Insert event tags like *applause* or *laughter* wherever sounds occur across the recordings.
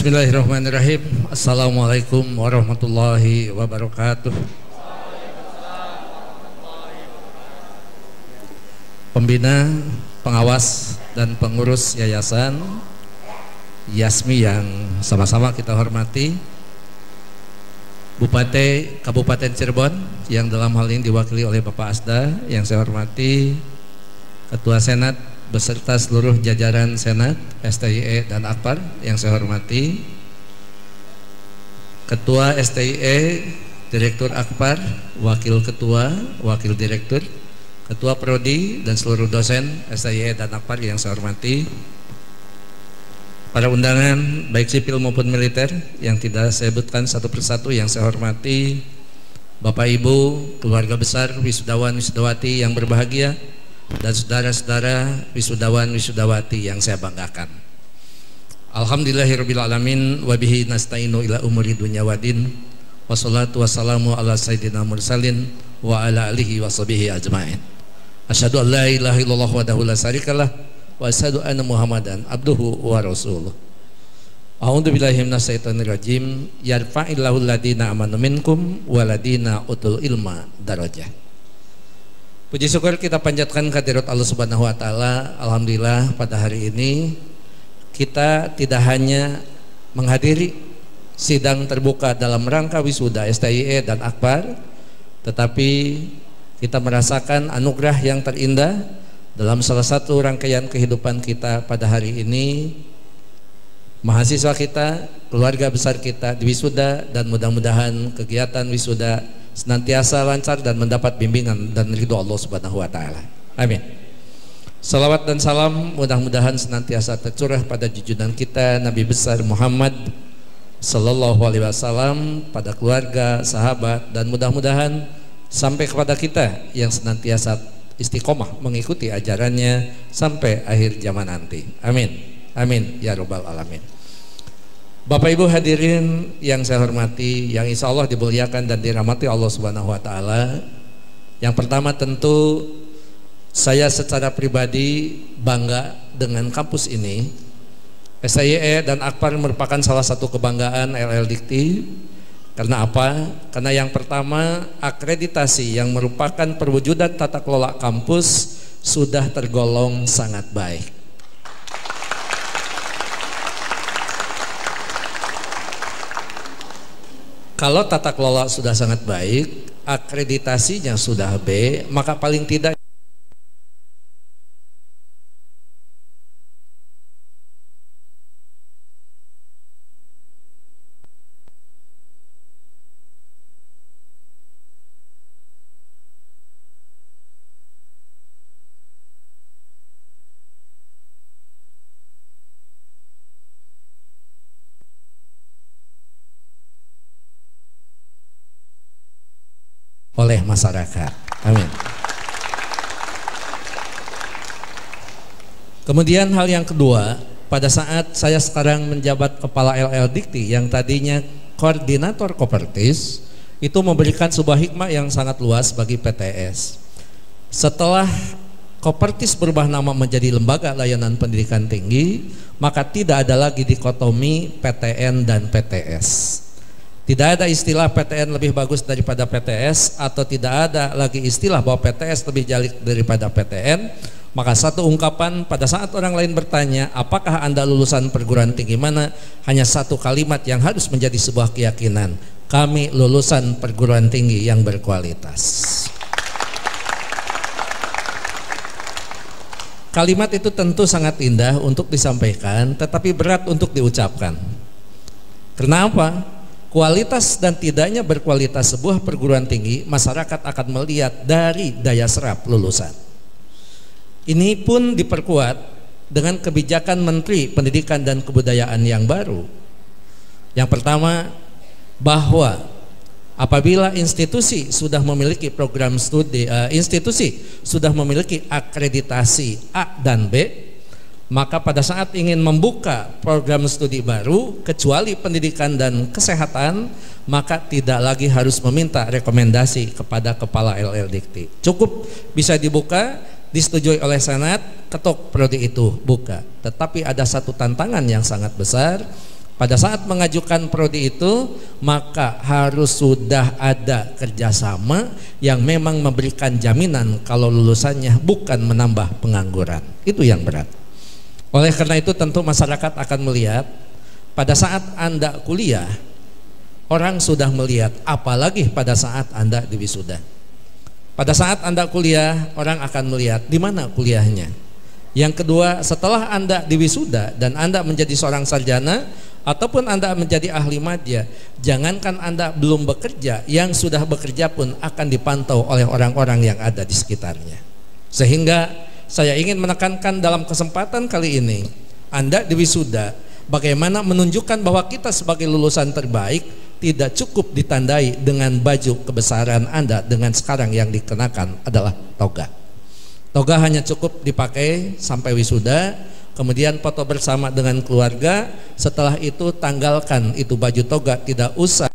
Bismillahirrahmanirrahim. Assalamualaikum warahmatullahi wabarakatuh. Pembina, pengawas, dan pengurus yayasan Yasmi yang sama-sama kita hormati Bupati Kabupaten Cirebon yang dalam hal ini diwakili oleh Bapak Asda yang saya hormati Ketua Senat beserta seluruh jajaran Senat, STIE dan Akpar yang saya hormati Ketua STIE, Direktur Akpar, Wakil Ketua, Wakil Direktur Ketua Prodi dan seluruh dosen STIE dan Akpar yang saya hormati Para undangan baik sipil maupun militer yang tidak saya sebutkan satu persatu yang saya hormati Bapak Ibu, keluarga besar, wisudawan, wisudawati yang berbahagia dan saudara-saudara wisudawan wisudawati yang saya banggakan. Alhamdulillahirrabbilalamin wabihi nasta'inu ila umuri dunya wadin wassalatu wassalamu ala sayyidina mursalin wa ala alihi wa sahbihi ajma'in. Asyhadu an la ilaha illallah wahdahu la syarikalah wa asyhadu anna muhammadan abduhu wa rasuluh. A'udzu billahi minasyaitonir rajim. Yarfa'illahu alladina amanu minkum waladina utul ilma darajah Puji syukur kita panjatkan kehadirat Allah Subhanahu wa taala. Alhamdulillah pada hari ini kita tidak hanya menghadiri sidang terbuka dalam rangka wisuda STIE dan Akbar, tetapi kita merasakan anugerah yang terindah dalam salah satu rangkaian kehidupan kita pada hari ini. Mahasiswa kita, keluarga besar kita di wisuda dan mudah-mudahan kegiatan wisuda senantiasa lancar dan mendapat bimbingan dan ridho Allah Subhanahu wa taala. Amin. Salawat dan salam mudah-mudahan senantiasa tercurah pada junjungan kita Nabi besar Muhammad sallallahu alaihi wasallam pada keluarga, sahabat dan mudah-mudahan sampai kepada kita yang senantiasa istiqomah mengikuti ajarannya sampai akhir zaman nanti. Amin. Amin ya rabbal alamin. Bapak Ibu hadirin yang saya hormati, yang insya Allah dimuliakan dan dirahmati Allah Subhanahu Wa Taala. Yang pertama tentu saya secara pribadi bangga dengan kampus ini. SIE dan Akpar merupakan salah satu kebanggaan LL Dikti. Karena apa? Karena yang pertama akreditasi yang merupakan perwujudan tata kelola kampus sudah tergolong sangat baik. Kalau tata kelola sudah sangat baik, akreditasinya sudah B, maka paling tidak oleh masyarakat. Amin. Kemudian hal yang kedua, pada saat saya sekarang menjabat kepala LL Dikti yang tadinya koordinator Kopertis, itu memberikan sebuah hikmah yang sangat luas bagi PTS. Setelah Kopertis berubah nama menjadi Lembaga Layanan Pendidikan Tinggi, maka tidak ada lagi dikotomi PTN dan PTS. Tidak ada istilah PTN lebih bagus daripada PTS atau tidak ada lagi istilah bahwa PTS lebih jalik daripada PTN. Maka satu ungkapan pada saat orang lain bertanya, apakah Anda lulusan perguruan tinggi mana? Hanya satu kalimat yang harus menjadi sebuah keyakinan. Kami lulusan perguruan tinggi yang berkualitas. Kalimat itu tentu sangat indah untuk disampaikan, tetapi berat untuk diucapkan. Kenapa? Kualitas dan tidaknya berkualitas sebuah perguruan tinggi, masyarakat akan melihat dari daya serap lulusan. Ini pun diperkuat dengan kebijakan Menteri Pendidikan dan Kebudayaan yang baru. Yang pertama, bahwa apabila institusi sudah memiliki program studi, uh, institusi sudah memiliki akreditasi A dan B, maka pada saat ingin membuka program studi baru kecuali pendidikan dan kesehatan maka tidak lagi harus meminta rekomendasi kepada kepala LL Dikti cukup bisa dibuka disetujui oleh Senat ketok prodi itu buka tetapi ada satu tantangan yang sangat besar Pada saat mengajukan prodi itu, maka harus sudah ada kerjasama yang memang memberikan jaminan kalau lulusannya bukan menambah pengangguran. Itu yang berat. Oleh karena itu tentu masyarakat akan melihat pada saat Anda kuliah, orang sudah melihat apalagi pada saat Anda di wisuda. Pada saat Anda kuliah, orang akan melihat di mana kuliahnya. Yang kedua, setelah Anda di wisuda dan Anda menjadi seorang sarjana, ataupun Anda menjadi ahli madya, jangankan Anda belum bekerja, yang sudah bekerja pun akan dipantau oleh orang-orang yang ada di sekitarnya. Sehingga saya ingin menekankan dalam kesempatan kali ini, Anda di wisuda, bagaimana menunjukkan bahwa kita sebagai lulusan terbaik tidak cukup ditandai dengan baju kebesaran Anda dengan sekarang yang dikenakan adalah toga. Toga hanya cukup dipakai sampai wisuda, kemudian foto bersama dengan keluarga, setelah itu tanggalkan itu baju toga, tidak usah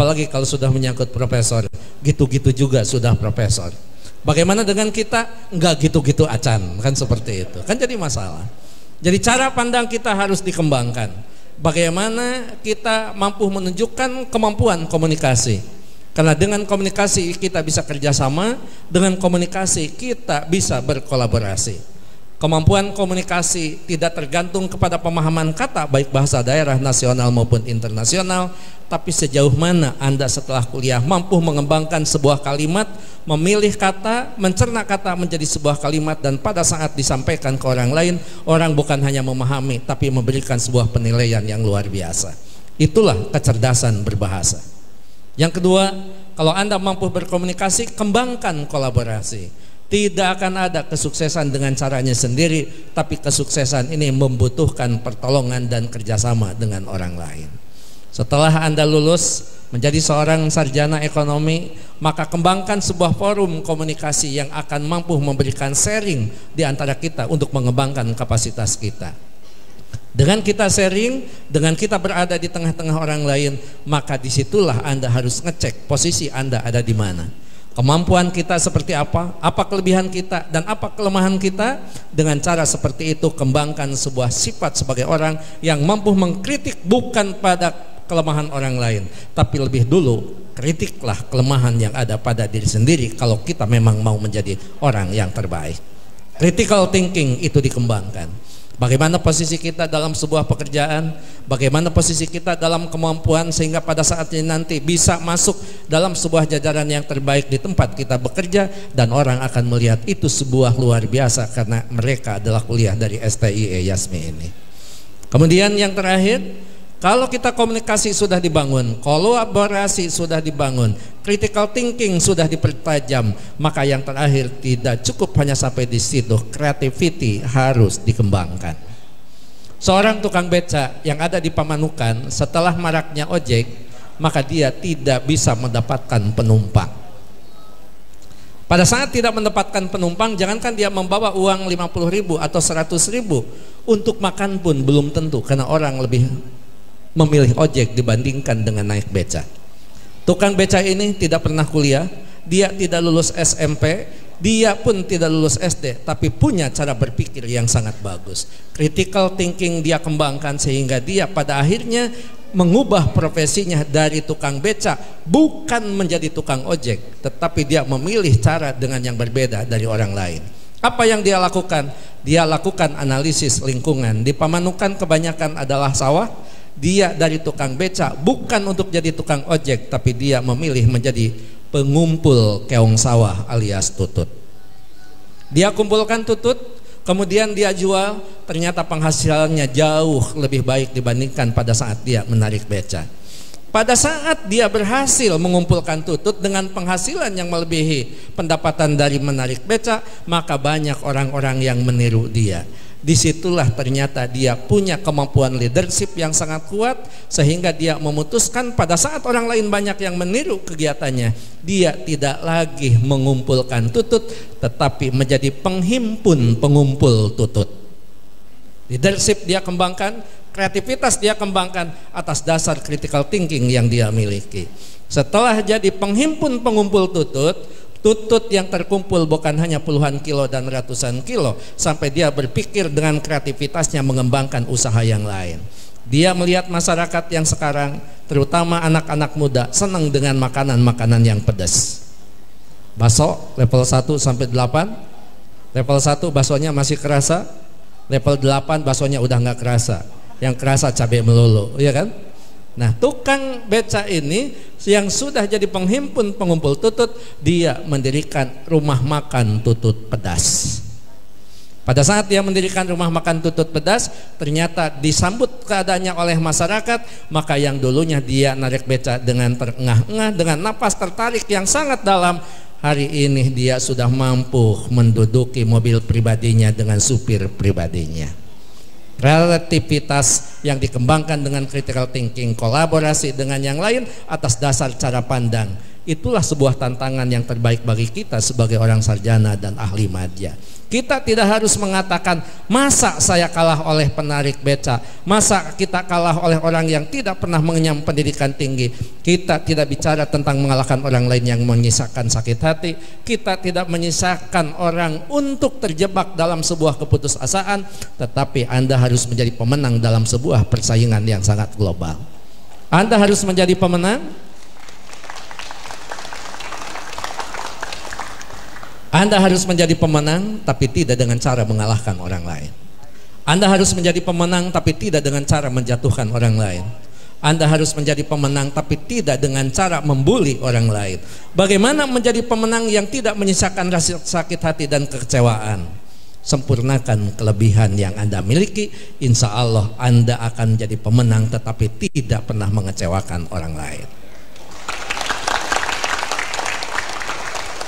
apalagi kalau sudah menyangkut profesor. Gitu-gitu juga sudah profesor. Bagaimana dengan kita? Enggak gitu-gitu acan. Kan seperti itu. Kan jadi masalah. Jadi cara pandang kita harus dikembangkan. Bagaimana kita mampu menunjukkan kemampuan komunikasi. Karena dengan komunikasi kita bisa kerjasama dengan komunikasi kita bisa berkolaborasi Kemampuan komunikasi tidak tergantung kepada pemahaman kata baik bahasa daerah nasional maupun internasional, tapi sejauh mana Anda setelah kuliah mampu mengembangkan sebuah kalimat, memilih kata, mencerna kata menjadi sebuah kalimat dan pada saat disampaikan ke orang lain, orang bukan hanya memahami tapi memberikan sebuah penilaian yang luar biasa. Itulah kecerdasan berbahasa. Yang kedua, kalau Anda mampu berkomunikasi, kembangkan kolaborasi. Tidak akan ada kesuksesan dengan caranya sendiri, tapi kesuksesan ini membutuhkan pertolongan dan kerjasama dengan orang lain. Setelah Anda lulus menjadi seorang sarjana ekonomi, maka kembangkan sebuah forum komunikasi yang akan mampu memberikan sharing di antara kita untuk mengembangkan kapasitas kita. Dengan kita sharing, dengan kita berada di tengah-tengah orang lain, maka di situlah Anda harus ngecek posisi Anda ada di mana Kemampuan kita seperti apa, apa kelebihan kita dan apa kelemahan kita dengan cara seperti itu kembangkan sebuah sifat sebagai orang yang mampu mengkritik bukan pada kelemahan orang lain, tapi lebih dulu kritiklah kelemahan yang ada pada diri sendiri kalau kita memang mau menjadi orang yang terbaik. Critical thinking itu dikembangkan. Bagaimana posisi kita dalam sebuah pekerjaan, bagaimana posisi kita dalam kemampuan sehingga pada saatnya nanti bisa masuk dalam sebuah jajaran yang terbaik di tempat kita bekerja dan orang akan melihat itu sebuah luar biasa karena mereka adalah kuliah dari STIE Yasmi ini. Kemudian yang terakhir, kalau kita komunikasi sudah dibangun, kolaborasi sudah dibangun, critical thinking sudah dipertajam, maka yang terakhir tidak cukup hanya sampai di situ, creativity harus dikembangkan. Seorang tukang beca yang ada di Pamanukan setelah maraknya ojek, maka dia tidak bisa mendapatkan penumpang. Pada saat tidak mendapatkan penumpang, jangankan dia membawa uang 50 ribu atau 100 ribu, untuk makan pun belum tentu karena orang lebih memilih ojek dibandingkan dengan naik beca. Tukang beca ini tidak pernah kuliah, dia tidak lulus SMP, dia pun tidak lulus SD, tapi punya cara berpikir yang sangat bagus. Critical thinking dia kembangkan sehingga dia pada akhirnya mengubah profesinya dari tukang beca bukan menjadi tukang ojek, tetapi dia memilih cara dengan yang berbeda dari orang lain. Apa yang dia lakukan? Dia lakukan analisis lingkungan. Di Pamanukan kebanyakan adalah sawah, dia dari tukang beca bukan untuk jadi tukang ojek tapi dia memilih menjadi pengumpul keong sawah alias tutut dia kumpulkan tutut kemudian dia jual ternyata penghasilannya jauh lebih baik dibandingkan pada saat dia menarik beca pada saat dia berhasil mengumpulkan tutut dengan penghasilan yang melebihi pendapatan dari menarik beca, maka banyak orang-orang yang meniru dia. Di situlah ternyata dia punya kemampuan leadership yang sangat kuat sehingga dia memutuskan pada saat orang lain banyak yang meniru kegiatannya dia tidak lagi mengumpulkan tutut tetapi menjadi penghimpun pengumpul tutut. Leadership dia kembangkan kreativitas dia kembangkan atas dasar critical thinking yang dia miliki. Setelah jadi penghimpun pengumpul tutut Tutut yang terkumpul bukan hanya puluhan kilo dan ratusan kilo sampai dia berpikir dengan kreativitasnya mengembangkan usaha yang lain. Dia melihat masyarakat yang sekarang terutama anak-anak muda senang dengan makanan-makanan yang pedas. Baso level 1 sampai 8. Level 1 basonya masih kerasa. Level 8 basonya udah nggak kerasa. Yang kerasa cabai melulu, ya kan? Nah, tukang beca ini yang sudah jadi penghimpun pengumpul tutut, dia mendirikan rumah makan tutut pedas. Pada saat dia mendirikan rumah makan tutut pedas, ternyata disambut keadaannya oleh masyarakat, maka yang dulunya dia narik beca dengan terengah-engah, dengan napas tertarik yang sangat dalam, hari ini dia sudah mampu menduduki mobil pribadinya dengan supir pribadinya relativitas yang dikembangkan dengan critical thinking, kolaborasi dengan yang lain atas dasar cara pandang. Itulah sebuah tantangan yang terbaik bagi kita sebagai orang sarjana dan ahli madya. Kita tidak harus mengatakan masa saya kalah oleh penarik beca, masa kita kalah oleh orang yang tidak pernah mengenyam pendidikan tinggi. Kita tidak bicara tentang mengalahkan orang lain yang menyisakan sakit hati. Kita tidak menyisakan orang untuk terjebak dalam sebuah keputusasaan, tetapi Anda harus menjadi pemenang dalam sebuah persaingan yang sangat global. Anda harus menjadi pemenang Anda harus menjadi pemenang tapi tidak dengan cara mengalahkan orang lain. Anda harus menjadi pemenang tapi tidak dengan cara menjatuhkan orang lain. Anda harus menjadi pemenang tapi tidak dengan cara membuli orang lain. Bagaimana menjadi pemenang yang tidak menyisakan rasa sakit hati dan kekecewaan? Sempurnakan kelebihan yang Anda miliki, insya Allah Anda akan menjadi pemenang tetapi tidak pernah mengecewakan orang lain.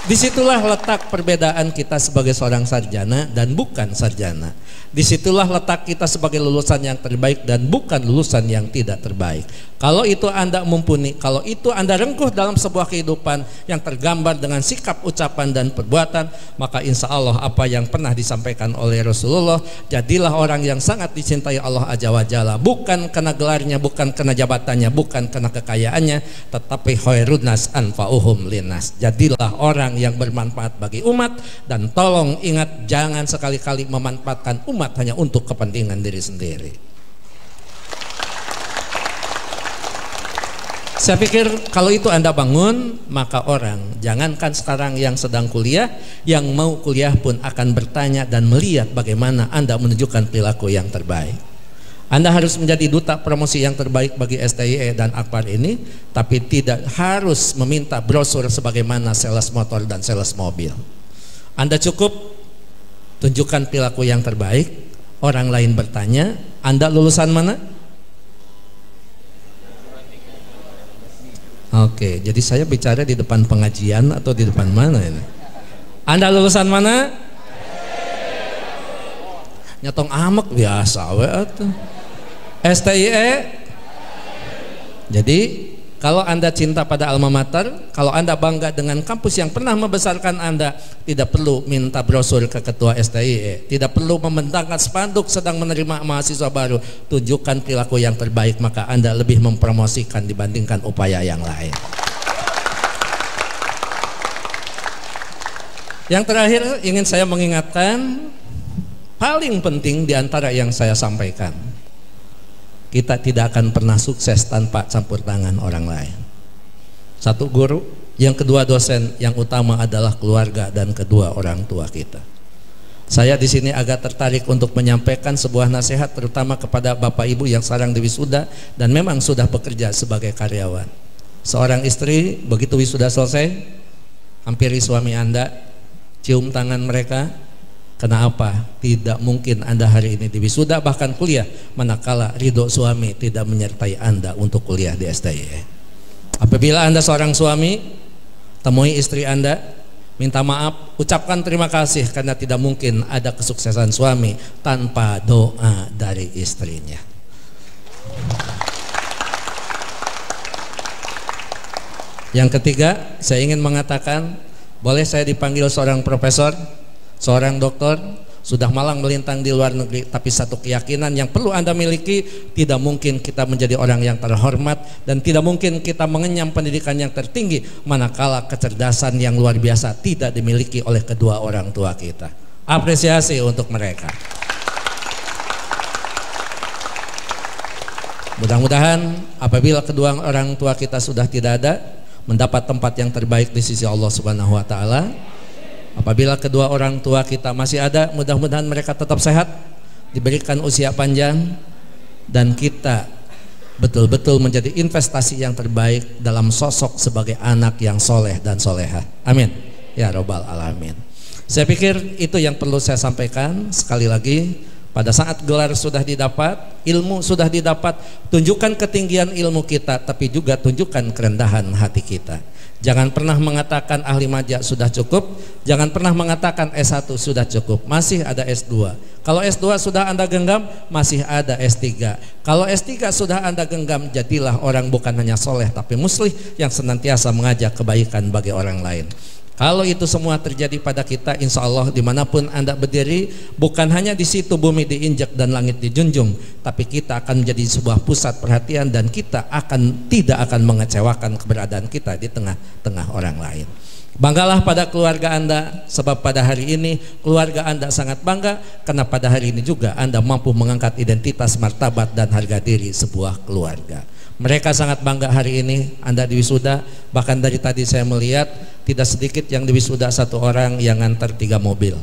Di situlah letak perbedaan kita sebagai seorang sarjana dan bukan sarjana. Di situlah letak kita sebagai lulusan yang terbaik dan bukan lulusan yang tidak terbaik. Kalau itu Anda mumpuni, kalau itu Anda rengkuh dalam sebuah kehidupan yang tergambar dengan sikap, ucapan, dan perbuatan, maka insya Allah apa yang pernah disampaikan oleh Rasulullah, jadilah orang yang sangat dicintai Allah Azza wa Jalla. Bukan karena gelarnya, bukan karena jabatannya, bukan karena kekayaannya, tetapi khairunas anfa'uhum linas. Jadilah orang yang bermanfaat bagi umat dan tolong ingat jangan sekali-kali memanfaatkan umat hanya untuk kepentingan diri sendiri. Saya pikir kalau itu Anda bangun, maka orang jangankan sekarang yang sedang kuliah, yang mau kuliah pun akan bertanya dan melihat bagaimana Anda menunjukkan perilaku yang terbaik. Anda harus menjadi duta promosi yang terbaik bagi STIE dan Akbar ini, tapi tidak harus meminta brosur sebagaimana sales motor dan sales mobil. Anda cukup tunjukkan perilaku yang terbaik, orang lain bertanya, Anda lulusan mana? Oke, jadi saya bicara di depan pengajian atau di depan mana ini? Anda lulusan mana? Nyatong amek biasa we atuh. STIE. Jadi kalau Anda cinta pada alma mater, kalau Anda bangga dengan kampus yang pernah membesarkan Anda, tidak perlu minta brosur ke ketua STIE, tidak perlu membentangkan spanduk sedang menerima mahasiswa baru. Tunjukkan perilaku yang terbaik, maka Anda lebih mempromosikan dibandingkan upaya yang lain. Yang terakhir ingin saya mengingatkan paling penting di antara yang saya sampaikan kita tidak akan pernah sukses tanpa campur tangan orang lain. Satu guru, yang kedua dosen, yang utama adalah keluarga dan kedua orang tua kita. Saya di sini agak tertarik untuk menyampaikan sebuah nasihat terutama kepada Bapak Ibu yang sekarang di wisuda dan memang sudah bekerja sebagai karyawan. Seorang istri begitu wisuda selesai, hampiri suami Anda, cium tangan mereka, Kenapa tidak mungkin Anda hari ini di wisuda bahkan kuliah manakala ridho suami tidak menyertai Anda untuk kuliah di STI. Apabila Anda seorang suami, temui istri Anda, minta maaf, ucapkan terima kasih karena tidak mungkin ada kesuksesan suami tanpa doa dari istrinya. Yang ketiga, saya ingin mengatakan, boleh saya dipanggil seorang profesor? Seorang dokter sudah malang melintang di luar negeri tapi satu keyakinan yang perlu Anda miliki tidak mungkin kita menjadi orang yang terhormat dan tidak mungkin kita mengenyam pendidikan yang tertinggi manakala kecerdasan yang luar biasa tidak dimiliki oleh kedua orang tua kita. Apresiasi untuk mereka. Mudah-mudahan apabila kedua orang tua kita sudah tidak ada mendapat tempat yang terbaik di sisi Allah Subhanahu wa taala Apabila kedua orang tua kita masih ada, mudah-mudahan mereka tetap sehat, diberikan usia panjang, dan kita betul-betul menjadi investasi yang terbaik dalam sosok sebagai anak yang soleh dan soleha. Amin. Ya robbal alamin. Saya pikir itu yang perlu saya sampaikan sekali lagi. Pada saat gelar sudah didapat, ilmu sudah didapat, tunjukkan ketinggian ilmu kita, tapi juga tunjukkan kerendahan hati kita. Jangan pernah mengatakan ahli majak sudah cukup, jangan pernah mengatakan S1 sudah cukup, masih ada S2. Kalau S2 sudah Anda genggam, masih ada S3. Kalau S3 sudah Anda genggam, jadilah orang bukan hanya soleh tapi muslih yang senantiasa mengajak kebaikan bagi orang lain. Kalau itu semua terjadi pada kita, insya Allah di mana pun anda berdiri, bukan hanya di situ bumi diinjak dan langit dijunjung, tapi kita akan menjadi sebuah pusat perhatian dan kita akan tidak akan mengecewakan keberadaan kita di tengah-tengah orang lain. Banggalah pada keluarga Anda sebab pada hari ini keluarga Anda sangat bangga karena pada hari ini juga Anda mampu mengangkat identitas, martabat dan harga diri sebuah keluarga. Mereka sangat bangga hari ini Anda di wisuda bahkan dari tadi saya melihat tidak sedikit yang di wisuda satu orang yang ngantar tiga mobil.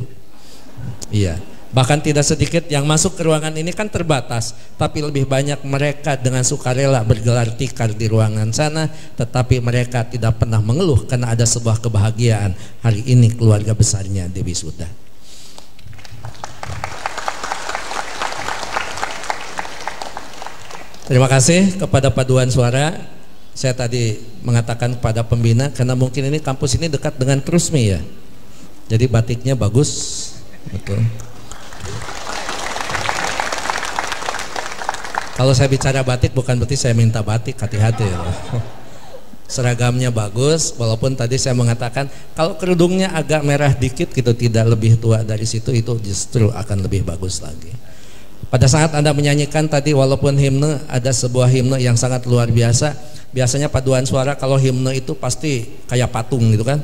Iya. Bahkan tidak sedikit yang masuk ke ruangan ini kan terbatas, tapi lebih banyak mereka dengan sukarela bergelar tikar di ruangan sana, tetapi mereka tidak pernah mengeluh karena ada sebuah kebahagiaan hari ini keluarga besarnya Dewi Suda. Terima kasih kepada paduan suara. Saya tadi mengatakan kepada pembina karena mungkin ini kampus ini dekat dengan Krusmi ya. Jadi batiknya bagus. Betul. Kalau saya bicara batik bukan berarti saya minta batik, hati-hati ya. Seragamnya bagus, walaupun tadi saya mengatakan kalau kerudungnya agak merah dikit gitu tidak lebih tua dari situ itu justru akan lebih bagus lagi. Pada saat Anda menyanyikan tadi walaupun himne ada sebuah himne yang sangat luar biasa, biasanya paduan suara kalau himne itu pasti kayak patung gitu kan.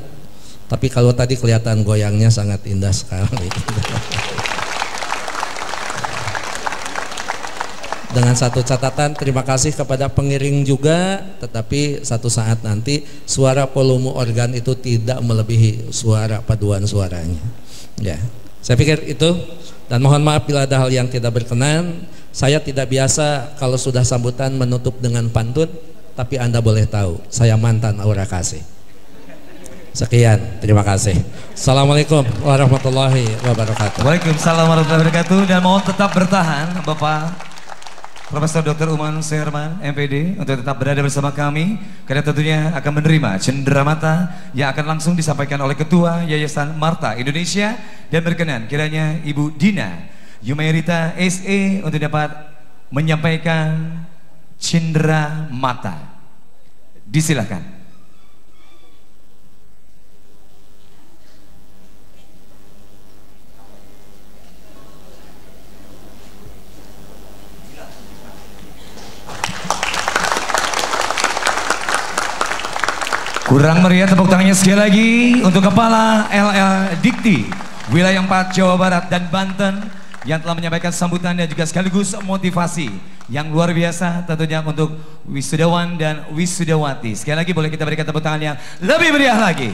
Tapi kalau tadi kelihatan goyangnya sangat indah sekali. *laughs* dengan satu catatan terima kasih kepada pengiring juga. Tetapi satu saat nanti suara volume organ itu tidak melebihi suara paduan suaranya. Ya. Saya pikir itu dan mohon maaf bila ada hal yang tidak berkenan saya tidak biasa kalau sudah sambutan menutup dengan pantun tapi anda boleh tahu saya mantan aura kasih Sekian, terima kasih. Assalamualaikum warahmatullahi wabarakatuh. Waalaikumsalam warahmatullahi wabarakatuh dan mohon tetap bertahan Bapak Profesor Dr. Uman Seherman, MPD, untuk tetap berada bersama kami karena tentunya akan menerima cenderamata yang akan langsung disampaikan oleh Ketua Yayasan Marta Indonesia dan berkenan kiranya Ibu Dina Yumairita SE untuk dapat menyampaikan cendera mata. Disilahkan. Kurang meriah tepuk tangannya sekali lagi untuk Kepala LL Dikti Wilayah 4 Jawa Barat dan Banten yang telah menyampaikan sambutan dan juga sekaligus motivasi yang luar biasa tentunya untuk wisudawan dan wisudawati. Sekali lagi boleh kita berikan tepuk tangan yang lebih meriah lagi.